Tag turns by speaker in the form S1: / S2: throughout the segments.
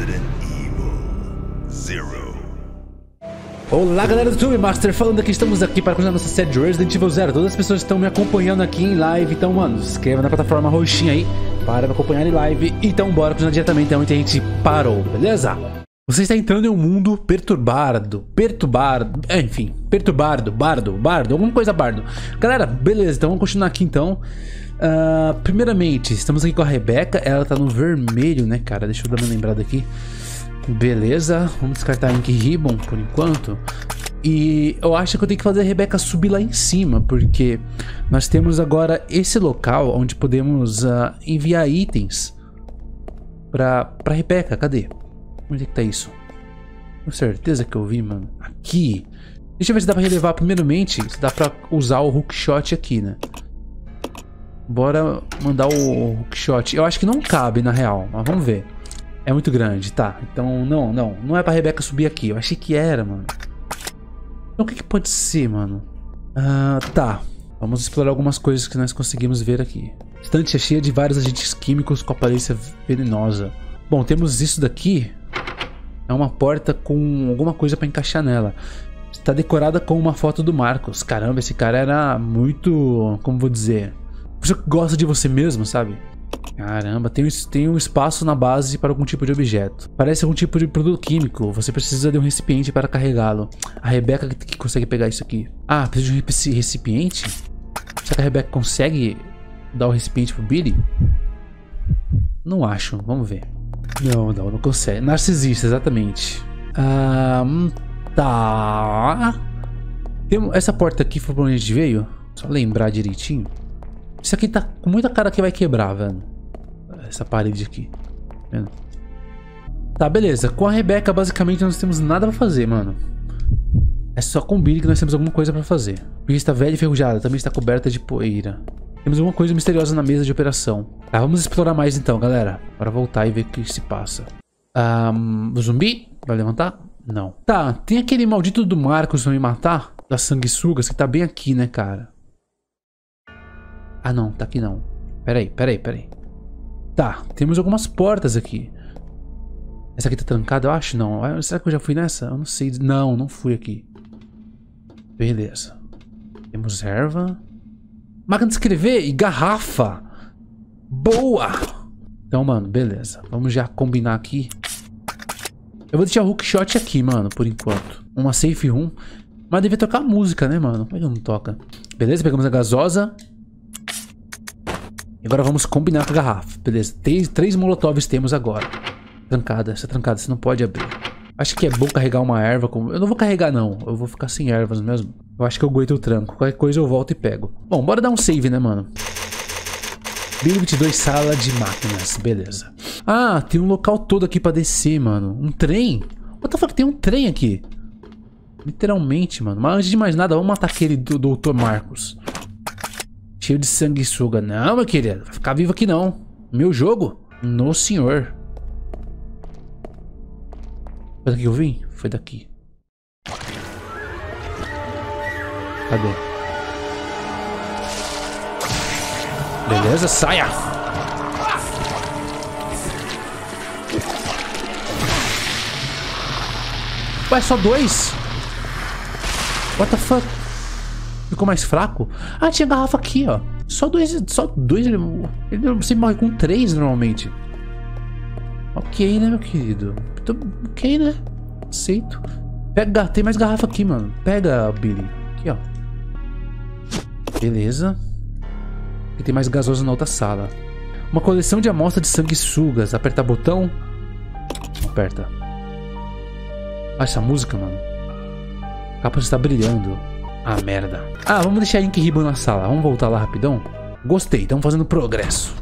S1: Resident Evil Zero.
S2: Olá galera do YouTube, Master falando aqui, estamos aqui para continuar nossa série de Resident Evil Zero Todas as pessoas estão me acompanhando aqui em live, então mano, se inscreva na plataforma roxinha aí Para me acompanhar em live, então bora continuar diretamente onde a gente parou, beleza? Você está entrando em um mundo perturbado, perturbado, é, enfim, perturbado, bardo, bardo, alguma coisa bardo Galera, beleza, então vamos continuar aqui então uh, Primeiramente, estamos aqui com a Rebeca, ela tá no vermelho, né cara, deixa eu dar uma lembrada aqui Beleza, vamos descartar Ink Ribbon por enquanto. E eu acho que eu tenho que fazer a Rebeca subir lá em cima, porque nós temos agora esse local onde podemos uh, enviar itens pra, pra Rebeca. Cadê? Onde é que tá isso? Com certeza que eu vi, mano. Aqui. Deixa eu ver se dá pra relevar primeiramente. Se dá pra usar o hookshot aqui, né? Bora mandar o hookshot. Eu acho que não cabe, na real, mas vamos ver. É muito grande, tá. Então, não, não. Não é pra Rebeca subir aqui. Eu achei que era, mano. Então, o que, que pode ser, mano? Ah, tá. Vamos explorar algumas coisas que nós conseguimos ver aqui. Estante é cheia de vários agentes químicos com aparência venenosa. Bom, temos isso daqui. É uma porta com alguma coisa pra encaixar nela. Está decorada com uma foto do Marcos. Caramba, esse cara era muito... Como vou dizer? Você gosta de você mesmo, sabe? Caramba, tem, tem um espaço na base para algum tipo de objeto. Parece algum tipo de produto químico. Você precisa de um recipiente para carregá-lo. A Rebeca que, consegue pegar isso aqui. Ah, precisa de um recipiente? Será que a Rebeca consegue dar o recipiente pro Billy? Não acho. Vamos ver. Não, não, não consegue. Narcisista, exatamente. Ah, tá. Tem, essa porta aqui foi pra onde a gente veio? Só lembrar direitinho. Isso aqui tá com muita cara que vai quebrar, velho. Essa parede aqui. Vendo? Tá, beleza. Com a Rebeca, basicamente, nós não temos nada pra fazer, mano. É só com o Billy que nós temos alguma coisa pra fazer. A está velha e enferrujada, também está coberta de poeira. Temos alguma coisa misteriosa na mesa de operação. Tá, vamos explorar mais então, galera. Bora voltar e ver o que se passa. Um, o zumbi? Vai levantar? Não. Tá, tem aquele maldito do Marcos pra me matar? Das sanguessugas, que tá bem aqui, né, cara? Ah, não, tá aqui não. Peraí, peraí, peraí. Tá, temos algumas portas aqui. Essa aqui tá trancada, eu acho? Não. Ah, será que eu já fui nessa? Eu não sei. Não, não fui aqui. Beleza. Temos erva. Máquina de escrever e garrafa. Boa! Então, mano, beleza. Vamos já combinar aqui. Eu vou deixar o hookshot aqui, mano, por enquanto. Uma safe room. Mas devia tocar música, né, mano? Por que não toca? Beleza, pegamos a gasosa. Agora vamos combinar com a garrafa. Beleza, três, três molotovs temos agora. Trancada, essa trancada você não pode abrir. Acho que é bom carregar uma erva. Com... Eu não vou carregar não, eu vou ficar sem ervas mesmo. Eu acho que eu aguento o tranco. Qualquer coisa eu volto e pego. Bom, bora dar um save, né, mano? Billy 22, sala de máquinas. Beleza. Ah, tem um local todo aqui pra descer, mano. Um trem? What the fuck, tem um trem aqui. Literalmente, mano. Mas antes de mais nada, vamos matar aquele do Dr. Marcos. Cheio de sanguessuga. Não, meu querido. Vai ficar vivo aqui não. Meu jogo? No senhor. Foi daqui que eu vim? Foi daqui. Cadê? Beleza, saia! Ué, só dois? What the fuck? Ficou mais fraco? Ah, tinha garrafa aqui, ó. Só dois. Só dois. Ele, ele sempre morre com três normalmente. Ok, né, meu querido? Então, ok, né? Aceito. Pega, tem mais garrafa aqui, mano. Pega, Billy. Aqui, ó. Beleza. E tem mais gasosa na outra sala. Uma coleção de amostras de sanguessugas. Apertar botão. Aperta. Ah, essa música, mano. A capa está brilhando. Ah, merda. Ah, vamos deixar Ink Ribbon na sala. Vamos voltar lá rapidão? Gostei, estamos fazendo progresso.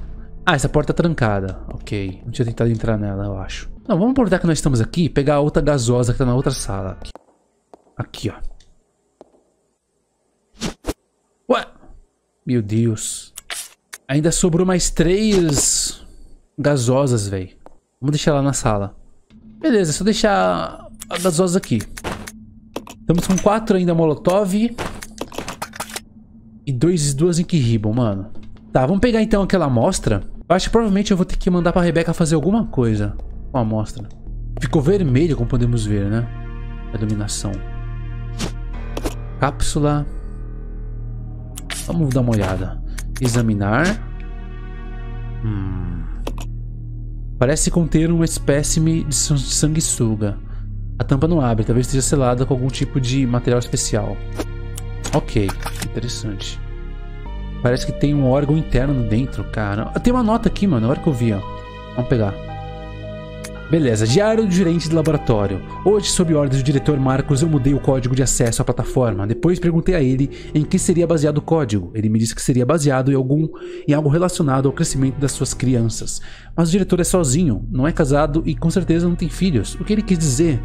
S2: Ah, essa porta é trancada. Ok. Não tinha tentado entrar nela, eu acho. Não, vamos aproveitar que nós estamos aqui e pegar a outra gasosa que tá na outra sala. Aqui, aqui ó. Ué? Meu Deus. Ainda sobrou mais três gasosas, velho. Vamos deixar lá na sala. Beleza, só deixar a gasosa aqui. Estamos com quatro ainda Molotov. E dois, duas Ink Ribbon, mano. Tá, vamos pegar então aquela amostra. Eu acho que provavelmente eu vou ter que mandar pra Rebeca fazer alguma coisa com a amostra. Ficou vermelho, como podemos ver, né? A iluminação. Cápsula. Vamos dar uma olhada. Examinar. Hum. Parece conter uma espécime de sanguessuga. A tampa não abre, talvez esteja selada com algum tipo de material especial. Ok, interessante. Parece que tem um órgão interno dentro, cara. Tem uma nota aqui, mano, na hora que eu vi, ó. Vamos pegar. Beleza, diário do gerente de laboratório. Hoje, sob ordem do diretor Marcos, eu mudei o código de acesso à plataforma. Depois perguntei a ele em que seria baseado o código. Ele me disse que seria baseado em algum em algo relacionado ao crescimento das suas crianças. Mas o diretor é sozinho, não é casado e com certeza não tem filhos. O que ele quis dizer?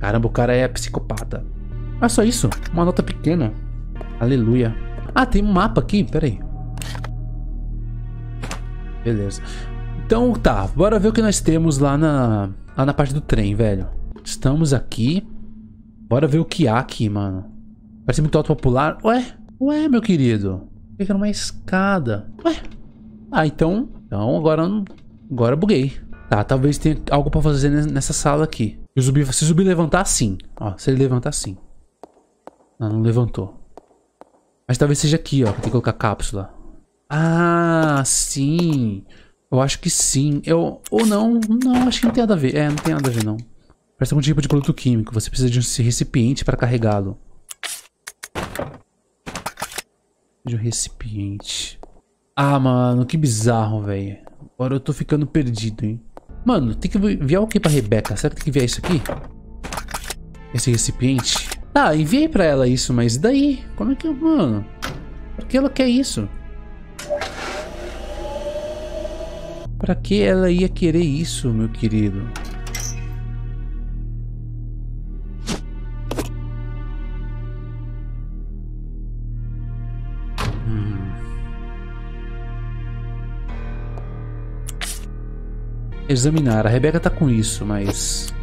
S2: Caramba, o cara é psicopata. Ah, só isso? Uma nota pequena. Aleluia. Ah, tem um mapa aqui, peraí. Beleza. Então tá, bora ver o que nós temos lá na, lá na parte do trem, velho. Estamos aqui. Bora ver o que há aqui, mano. Parece muito alto pra pular. Ué? Ué, meu querido. Fica numa escada. Ué? Ah, então... Então agora... Agora buguei. Tá, talvez tenha algo pra fazer nessa sala aqui. Se o zumbi, se o zumbi levantar, sim. Ó, se ele levantar, sim. Não, não levantou. Mas talvez seja aqui, ó. Tem que colocar cápsula. Ah, sim. Eu acho que sim. Eu, ou não, não, acho que não tem nada a ver. É, não tem nada a ver, não. Parece algum tipo de produto químico. Você precisa de um recipiente para carregá-lo. De um recipiente. Ah, mano, que bizarro, velho. Agora eu tô ficando perdido, hein. Mano, tem que enviar o que pra Rebeca? Será que tem que enviar isso aqui? Esse recipiente? Tá, enviei pra ela isso, mas e daí? Como é que... Mano... Por que ela quer isso? Pra que ela ia querer isso, meu querido? Examinar. A Rebeca tá com isso, mas...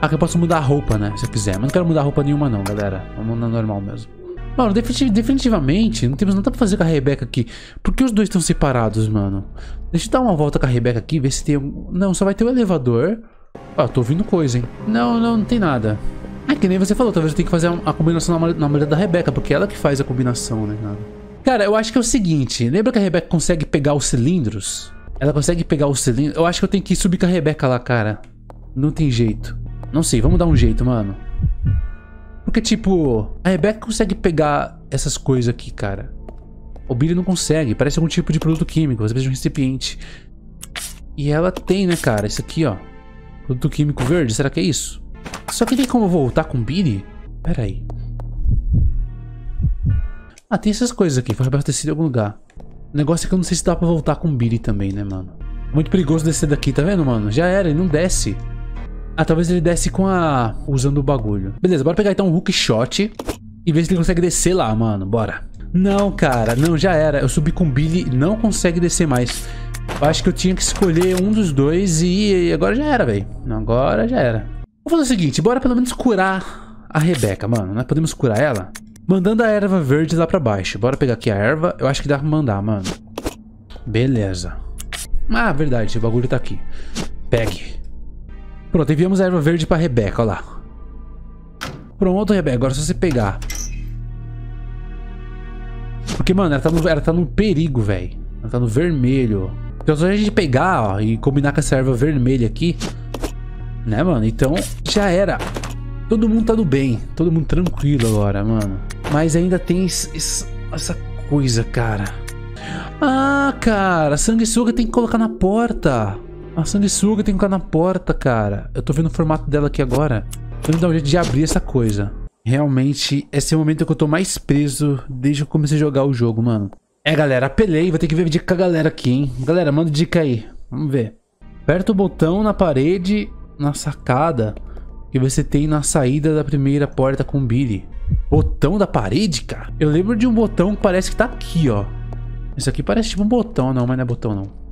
S2: Ah, que eu posso mudar a roupa, né? Se eu quiser. Mas não quero mudar roupa nenhuma não, galera. Vamos na normal mesmo. Mano, definitivamente não temos nada pra fazer com a Rebeca aqui. Por que os dois estão separados, mano? Deixa eu dar uma volta com a Rebeca aqui, ver se tem um... Não, só vai ter o elevador. Ah, tô ouvindo coisa, hein? Não, não, não tem nada. É que nem você falou, talvez eu tenha que fazer a combinação na mulher da Rebeca, porque ela que faz a combinação, né? Cara, eu acho que é o seguinte. Lembra que a Rebeca consegue pegar os cilindros? Ela consegue pegar os cilindros? Eu acho que eu tenho que subir com a Rebeca lá, cara. Não tem jeito. Não sei, vamos dar um jeito, mano. Porque, tipo, a Rebecca consegue pegar essas coisas aqui, cara. O Billy não consegue. Parece algum tipo de produto químico. Às vezes de um recipiente. E ela tem, né, cara? Isso aqui, ó. Produto químico verde. Será que é isso? Só que tem como voltar com o Billy? Pera aí. Ah, tem essas coisas aqui. Foi abastecido em algum lugar. O negócio é que eu não sei se dá pra voltar com o Billy também, né, mano? Muito perigoso descer daqui, tá vendo, mano? Já era, ele não desce. Ah, talvez ele desce com a... Usando o bagulho. Beleza, bora pegar então um hook shot. E ver se ele consegue descer lá, mano. Bora. Não, cara. Não, já era. Eu subi com o Billy não consegue descer mais. Eu acho que eu tinha que escolher um dos dois e agora já era, velho. Agora já era. Vou fazer o seguinte, bora pelo menos curar a Rebeca, mano. Nós podemos curar ela? Mandando a erva verde lá pra baixo. Bora pegar aqui a erva. Eu acho que dá pra mandar, mano. Beleza. Ah, verdade. O bagulho tá aqui. Pegue. Pronto, enviamos a erva verde pra Rebeca, olha lá. Pronto, Rebeca, agora é só você pegar. Porque, mano, ela tá no, ela tá no perigo, velho. Ela tá no vermelho. Então, só a gente pegar, ó, e combinar com essa erva vermelha aqui. Né, mano? Então, já era. Todo mundo tá do bem. Todo mundo tranquilo agora, mano. Mas ainda tem essa coisa, cara. Ah, cara. Sanguessuga tem que colocar na porta. A sanguessuga tem que ficar na porta, cara. Eu tô vendo o formato dela aqui agora. Indo dar um jeito de abrir essa coisa. Realmente, esse é o momento que eu tô mais preso desde que eu comecei a jogar o jogo, mano. É, galera, apelei. Vou ter que ver dica com a galera aqui, hein. Galera, manda dica aí. Vamos ver. Aperta o botão na parede, na sacada, que você tem na saída da primeira porta com o Billy. Botão da parede, cara? Eu lembro de um botão que parece que tá aqui, ó. Isso aqui parece tipo um botão, não, mas não é botão, não.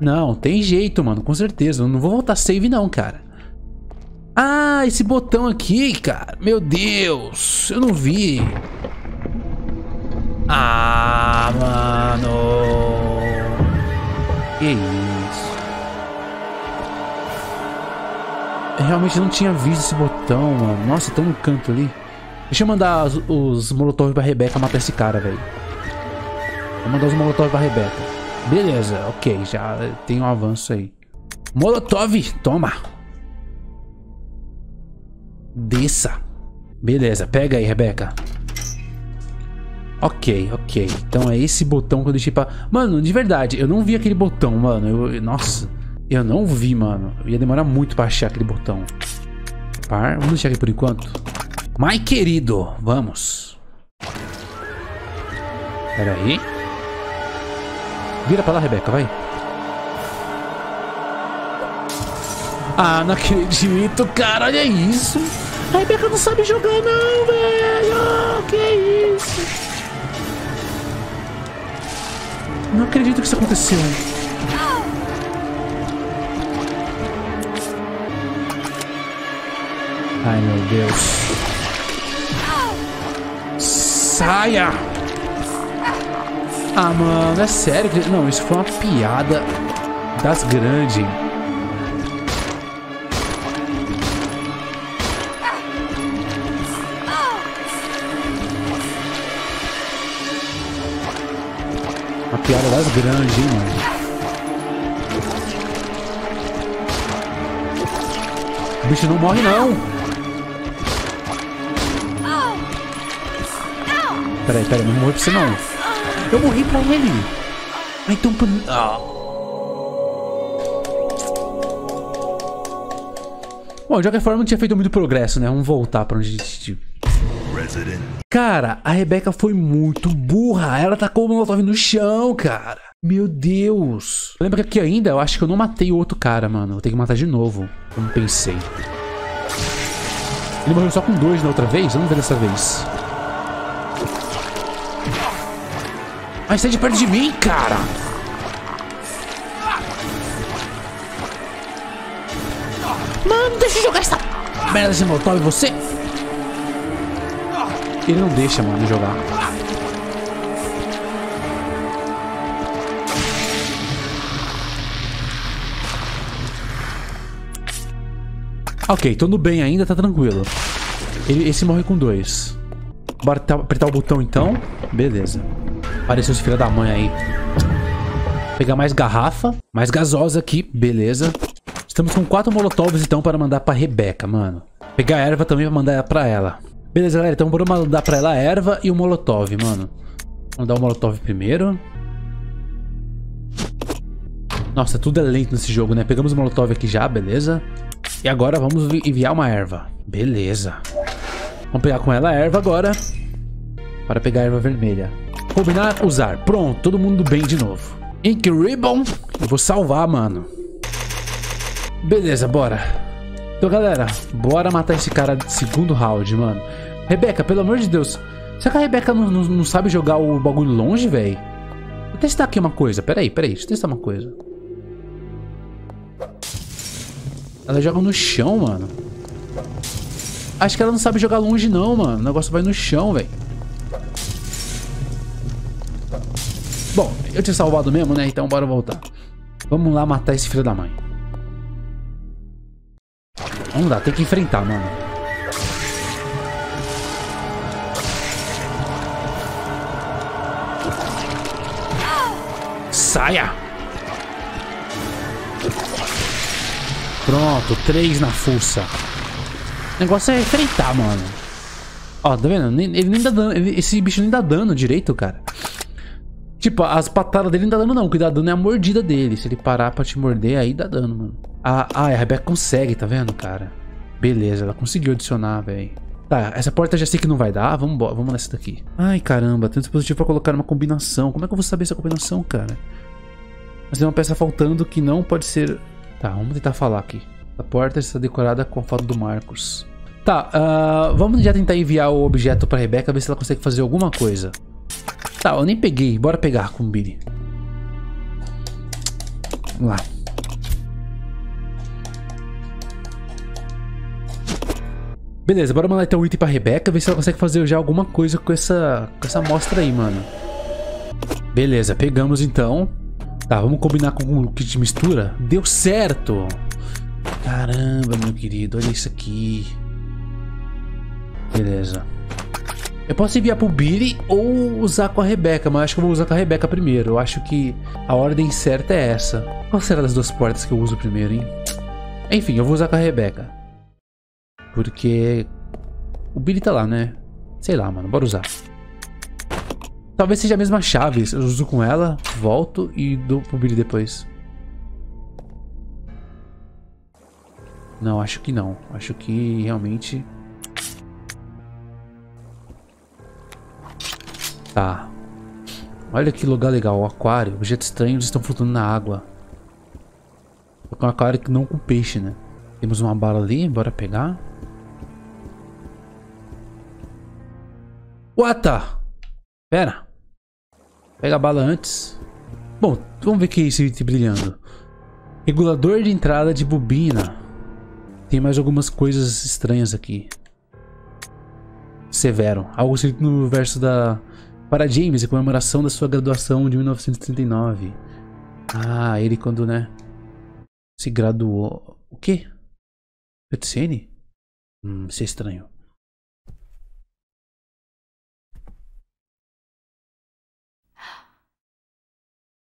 S2: Não, tem jeito, mano, com certeza. Eu não vou voltar save não, cara. Ah, esse botão aqui, cara. Meu Deus, eu não vi. Ah, mano. Que isso. Eu realmente não tinha visto esse botão, mano. Nossa, tão no canto ali. Deixa eu mandar os, os molotov pra Rebeca matar esse cara, velho. Vou mandar os molotov pra Rebeca. Beleza, ok. Já tem um avanço aí. Molotov, toma. Desça. Beleza, pega aí, Rebeca. Ok, ok. Então é esse botão que eu deixei pra... Mano, de verdade, eu não vi aquele botão, mano. Eu, nossa, eu não vi, mano. Ia demorar muito pra achar aquele botão. Par. Vamos deixar aqui por enquanto. My querido, vamos. Pera aí. Vira pra lá, Rebeca, vai. Ah, não acredito, cara. Olha isso. A Rebeca não sabe jogar, não, velho. Que isso. Não acredito que isso aconteceu. Ai, meu Deus. Saia! Ah, mano, é sério? Não, isso foi uma piada das grandes. Uma piada das grandes, hein, mano. O bicho não morre, não. Peraí, peraí, não morri pra você, não. Eu morri pra ele. Ah, então... pra- Ah. Bom, de qualquer forma, não tinha feito muito progresso, né? Vamos voltar pra onde a gente... Cara, a Rebeca foi muito burra. Ela tacou o Molotov no chão, cara. Meu Deus. Lembra que aqui ainda, eu acho que eu não matei o outro cara, mano. Vou ter que matar de novo, como pensei. Ele morreu só com dois na outra vez? Vamos ver dessa vez. Ai, sai de perto de mim, cara. Mano, deixa eu jogar essa merda desse Molotov em você. Ele não deixa, mano, jogar. Ok, tô no bem ainda, tá tranquilo. Ele, esse morre com dois. Bora apertar o botão então. Beleza. Apareceu esse filho da mãe aí. Pegar mais garrafa, mais gasosa aqui, beleza. Estamos com quatro molotovs então para mandar pra Rebeca, mano. Pegar a erva também pra mandar pra ela. Beleza, galera, então bora mandar pra ela a erva e o molotov, mano. Vamos dar o molotov primeiro. Nossa, tudo é lento nesse jogo, né? Pegamos o molotov aqui já, beleza. E agora vamos vi- enviar uma erva. Beleza. Vamos pegar com ela a erva agora. Para pegar a erva vermelha. Combinar, usar. Pronto, todo mundo bem de novo. Ink Ribbon. Eu vou salvar, mano. Beleza, bora. Então, galera, bora matar esse cara de segundo round, mano. Rebeca, pelo amor de Deus. Será que a Rebeca não, não- não sabe jogar o bagulho longe, velho? Vou testar aqui uma coisa. Peraí, peraí. Deixa eu testar uma coisa. Ela joga no chão, mano. Acho que ela não sabe jogar longe, não, mano. O negócio vai no chão, velho. Bom, eu tinha salvado mesmo, né? Então bora voltar. Vamos lá matar esse filho da mãe. Vamos lá, tem que enfrentar, mano. Saia! Pronto, três na fuça. O negócio é enfrentar, mano. Ó, tá vendo? Ele nem dá dano. esse bicho nem dá dano direito, cara. Tipo, as patadas dele não dá dano, não. O que dá dano é a mordida dele. Se ele parar pra te morder, aí dá dano, mano. Ah, ah, a Rebeca consegue, tá vendo, cara? Beleza, ela conseguiu adicionar, velho. Tá, essa porta já sei que não vai dar. Vamos, vamos nessa daqui. Ai, caramba, tem um dispositivo pra colocar uma combinação. Como é que eu vou saber essa combinação, cara? Mas tem uma peça faltando que não pode ser... Tá, vamos tentar falar aqui. A porta está decorada com a foto do Marcos. Tá, ah, vamos já tentar enviar o objeto pra Rebeca, ver se ela consegue fazer alguma coisa. Tá, eu nem peguei. Bora pegar com Billy. Vamos lá. Beleza, bora mandar então o item pra Rebeca, ver se ela consegue fazer já alguma coisa com essa, com essa amostra aí, mano. Beleza, pegamos então. Tá, vamos combinar com o kit de mistura. Deu certo! Caramba, meu querido, olha isso aqui. Beleza. Eu posso enviar pro Billy ou usar com a Rebeca, mas acho que eu vou usar com a Rebeca primeiro. Eu acho que a ordem certa é essa. Qual será das duas portas que eu uso primeiro, hein? Enfim, eu vou usar com a Rebeca. Porque o Billy tá lá, né? Sei lá, mano. Bora usar. Talvez seja a mesma chave. Eu uso com ela, volto e dou pro Billy depois. Não, acho que não. Acho que realmente... Tá. Olha que lugar legal. O aquário. Objetos estranhos estão flutuando na água. Com um aquário que não com peixe, né? Temos uma bala ali. Bora pegar. The? Pera. Pega a bala antes. Bom, vamos ver o que é esse item brilhando. Regulador de entrada de bobina. Tem mais algumas coisas estranhas aqui. Severo. Algo escrito no verso da... Para James, em comemoração da sua graduação de 1939. Ah, ele quando, né? Se graduou. O quê? Cutscene? Hum, isso é estranho.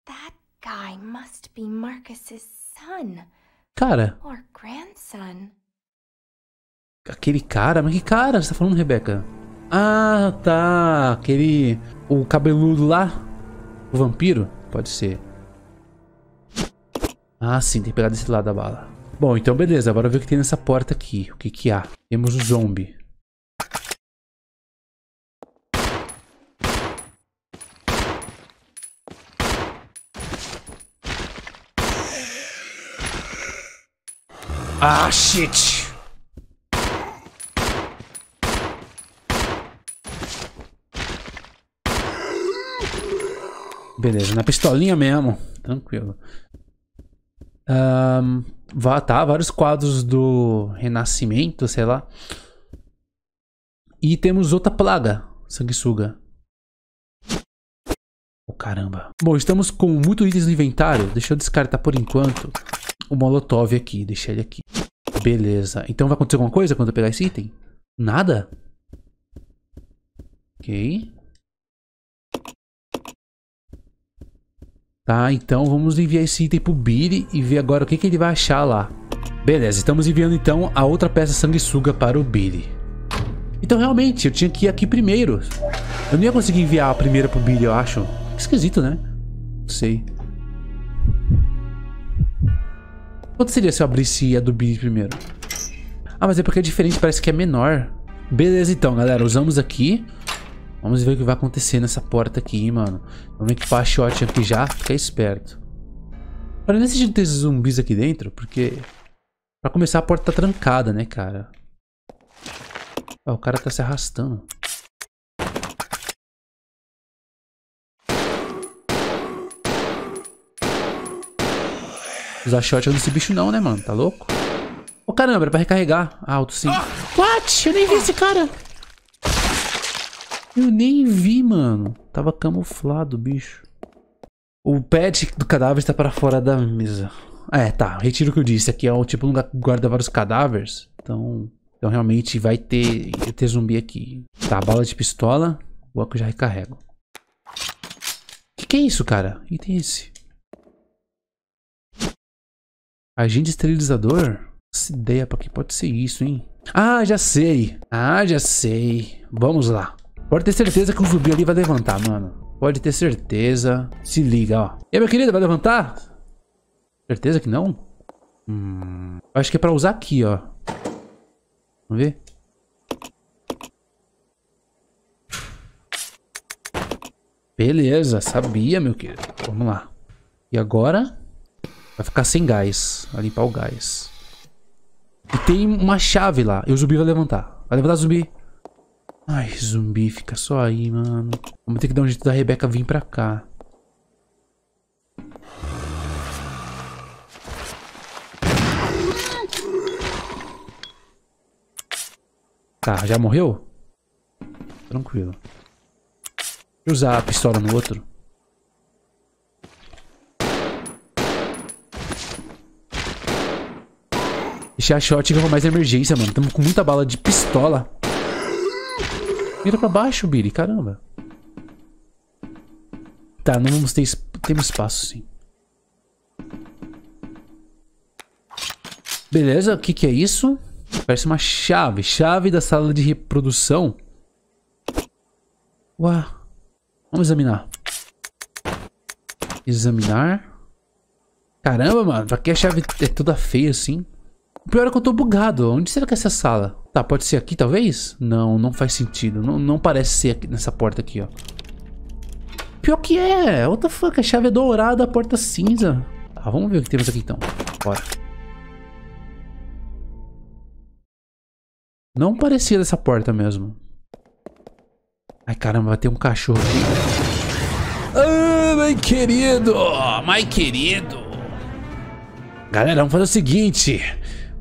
S3: That guy must be Marcus's son
S2: Cara,
S3: or grandson.
S2: aquele cara? Mas que cara você tá falando, Rebeca? Ah, tá. Aquele... O cabeludo lá? O vampiro? Pode ser. Ah, sim. Tem que pegar desse lado da bala. Bom, então beleza. Agora ver o que tem nessa porta aqui. O que que há? Temos o zombie. Ah, shit! Beleza, na pistolinha mesmo. Tranquilo. Vá, tá, vários quadros do Renascimento, sei lá. E temos outra plaga, sanguessuga. Oh, caramba. Bom, estamos com muito itens no inventário. Deixa eu descartar por enquanto o Molotov aqui. Deixa ele aqui. Beleza. Então vai acontecer alguma coisa quando eu pegar esse item? Nada? Ok. Tá, então vamos enviar esse item pro Billy e ver agora o que, que ele vai achar lá. Beleza, estamos enviando então a outra peça sanguessuga para o Billy. Então realmente, eu tinha que ir aqui primeiro. Eu não ia conseguir enviar a primeira pro Billy, eu acho. Esquisito, né? Não sei. Quanto seria se eu abrisse a do Billy primeiro? Ah, mas é porque é diferente, parece que é menor. Beleza então, galera, usamos aqui. Vamos ver o que vai acontecer nessa porta aqui, mano. Vamos equipar a shot aqui já, fica esperto. Olha, nesse jeito ter zumbis aqui dentro, porque... Pra começar, a porta tá trancada, né, cara? Ah, o cara tá se arrastando. Usar shot nesse bicho não, né, mano? Tá louco? Ô, caramba, era pra recarregar. Alto, sim. What? Eu nem vi esse cara. Eu nem vi, mano. Tava camuflado, bicho. O pad do cadáver está para fora da mesa. É, tá. Retiro o que eu disse. Aqui é o tipo lugar que guarda vários cadáveres. Então, então realmente vai ter, vai ter zumbi aqui. Tá, bala de pistola. Que eu já recarrego. Que que é isso, cara? Que tem esse? Agente esterilizador? Essa ideia pra que pode ser isso, hein? Ah, já sei. Ah, já sei. Vamos lá. Pode ter certeza que o zumbi ali vai levantar, mano. Pode ter certeza. Se liga, ó. E aí, meu querido, vai levantar? Certeza que não? Hum, acho que é pra usar aqui, ó. Vamos ver? Beleza, sabia, meu querido. Vamos lá. E agora? Vai ficar sem gás. Vai limpar o gás. E tem uma chave lá. E o zumbi vai levantar. Vai levantar zumbi. Ai, zumbi, fica só aí, mano. Vamos ter que dar um jeito da Rebeca vir pra cá. Tá, já morreu? Tranquilo. Deixa eu usar a pistola no outro. Deixar a shotgun mais emergência, mano. Tamo com muita bala de pistola. Mira pra baixo, Billy. Caramba. Tá, não vamos ter... Temos espaço, sim. Beleza, o que que é isso? Parece uma chave. Chave da sala de reprodução. Ué. Vamos examinar. Examinar. Caramba, mano. Pra que a chave é toda feia assim? O pior é que eu tô bugado. Onde será que é essa sala? Tá, pode ser aqui, talvez? Não, não faz sentido. Não, não parece ser aqui, nessa porta aqui, ó. Pior que é. What the fuck? A chave é dourada, a porta cinza. Tá, vamos ver o que temos aqui então. Bora. Não parecia dessa porta mesmo. Ai, caramba, vai ter um cachorro aqui. Ah, meu querido! My querido! Galera, vamos fazer o seguinte.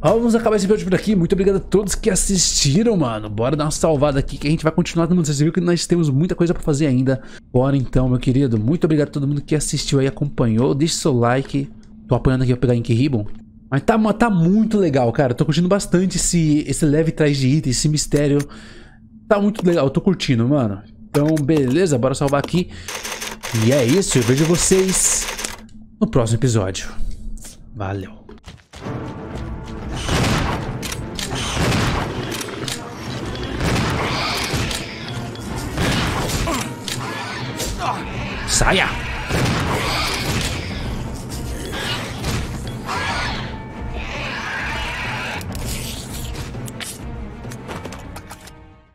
S2: Vamos acabar esse vídeo por aqui. Muito obrigado a todos que assistiram, mano. Bora dar uma salvada aqui que a gente vai continuar. Todo mundo Você viu que nós temos muita coisa pra fazer ainda. Bora então, meu querido. Muito obrigado a todo mundo que assistiu aí, acompanhou. Deixa seu like. Tô apoiando aqui pra pegar Ink Ribbon. Mas tá, tá muito legal, cara. Tô curtindo bastante esse, esse leve trás de item, esse mistério. Tá muito legal, tô curtindo, mano. Então, beleza, bora salvar aqui. E é isso, eu vejo vocês no próximo episódio. Valeu. Saia!